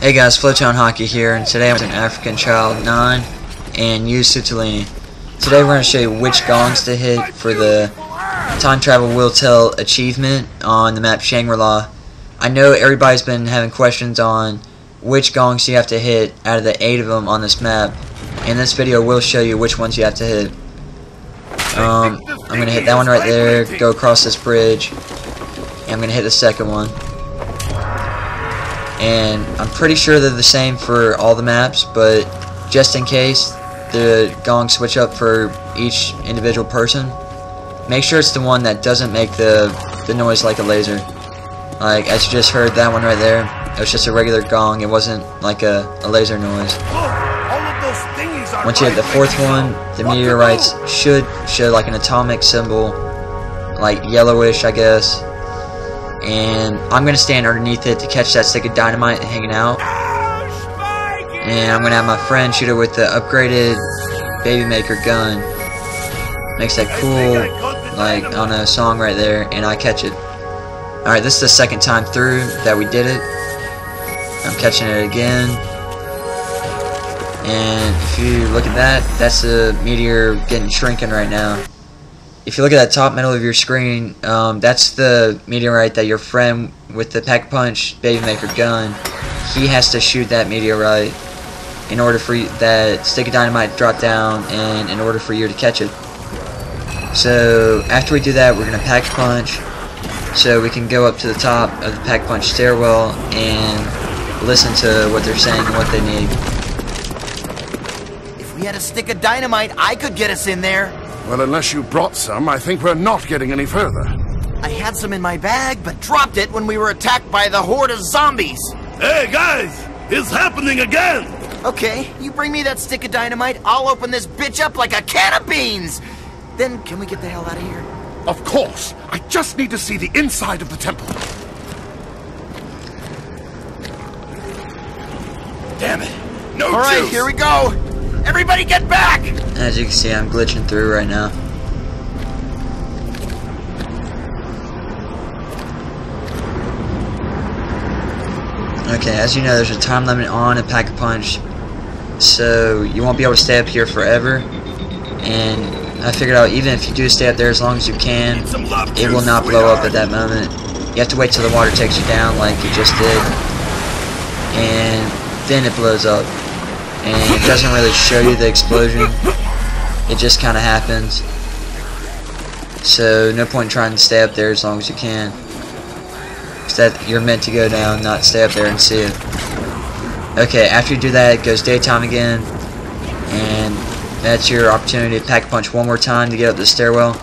Hey guys, Flotown Hockey here, and today I'm an African Child 9 and Yu Sutulini. Today we're going to show you which gongs to hit for the Time Travel Will Tell achievement on the map Shangri-La. I know everybody's been having questions on which gongs you have to hit out of the 8 of them on this map. In this video we'll show you which ones you have to hit. Um, I'm going to hit that one right there, go across this bridge, and I'm going to hit the second one and I'm pretty sure they're the same for all the maps but just in case the gongs switch up for each individual person make sure it's the one that doesn't make the the noise like a laser. Like as you just heard that one right there it was just a regular gong. It wasn't like a, a laser noise. Once you hit the fourth one the meteorites should show like an atomic symbol like yellowish I guess and I'm gonna stand underneath it to catch that stick of dynamite hanging out. And I'm gonna have my friend shoot it with the upgraded Baby Maker gun. Makes that cool, like on a song right there, and I catch it. Alright, this is the second time through that we did it. I'm catching it again. And if you look at that, that's a meteor getting shrinking right now if you look at that top middle of your screen, um, that's the meteorite that your friend with the Pack Punch Baby Maker gun, he has to shoot that meteorite in order for you, that stick of dynamite drop down and in order for you to catch it. So after we do that, we're going to Pack Punch so we can go up to the top of the Pack Punch stairwell and listen to what they're saying and what they need. If we had a stick of dynamite, I could get us in there. Well, unless you brought some, I think we're not getting any further. I had some in my bag, but dropped it when we were attacked by the horde of zombies. Hey, guys! It's happening again! Okay, you bring me that stick of dynamite, I'll open this bitch up like a can of beans! Then, can we get the hell out of here? Of course! I just need to see the inside of the temple. Damn it! No All right, juice. here we go! Everybody get back! As you can see, I'm glitching through right now. Okay, as you know, there's a time limit on a Pack-a-Punch, so you won't be able to stay up here forever. And I figured out, even if you do stay up there as long as you can, it will not blow up at that moment. You have to wait till the water takes you down like you just did, and then it blows up and it doesn't really show you the explosion. It just kind of happens. So no point in trying to stay up there as long as you can. That you're meant to go down not stay up there and see it. Okay after you do that it goes daytime again. And that's your opportunity to pack punch one more time to get up the stairwell.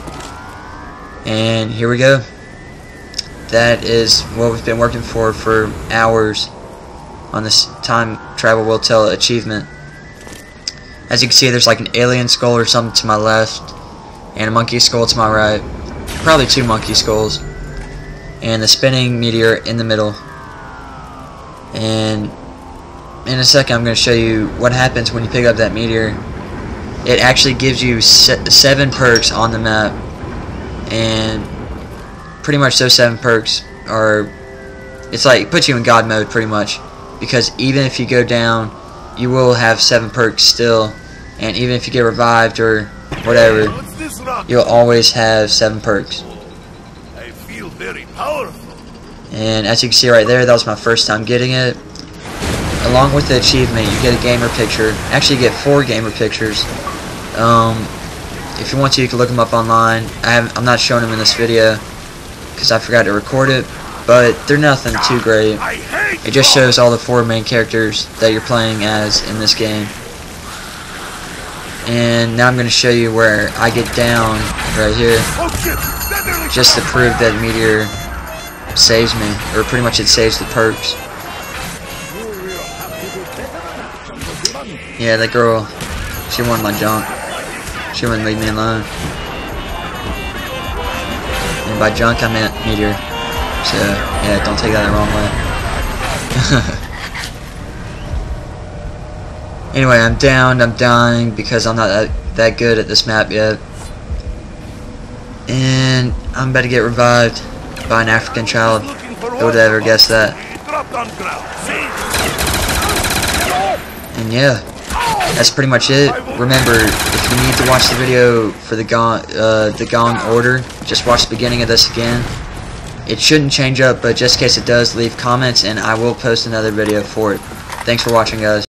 And here we go. That is what we've been working for for hours on this time travel will tell achievement. As you can see, there's like an alien skull or something to my left, and a monkey skull to my right. Probably two monkey skulls. And the spinning meteor in the middle. And in a second, I'm going to show you what happens when you pick up that meteor. It actually gives you se seven perks on the map. And pretty much those seven perks are... It's like, it puts you in God mode, pretty much because even if you go down you will have seven perks still and even if you get revived or whatever you'll always have seven perks. I feel very powerful. and as you can see right there that was my first time getting it. Along with the achievement you get a gamer picture. Actually you get four gamer pictures. Um, if you want to you can look them up online. I have, I'm not showing them in this video because I forgot to record it but they're nothing too great. It just shows all the four main characters that you're playing as in this game. And now I'm going to show you where I get down right here, just to prove that Meteor saves me, or pretty much it saves the perks. Yeah, that girl, she wanted my junk. She wouldn't leave me alone. And by junk I meant Meteor. So, yeah, don't take that the wrong way. anyway, I'm down, I'm dying because I'm not that, that good at this map yet. And I'm about to get revived by an African child. Who would ever guess that? And yeah, that's pretty much it. Remember, if you need to watch the video for the gong, uh, the gong order, just watch the beginning of this again. It shouldn't change up, but just in case it does, leave comments and I will post another video for it. Thanks for watching, guys.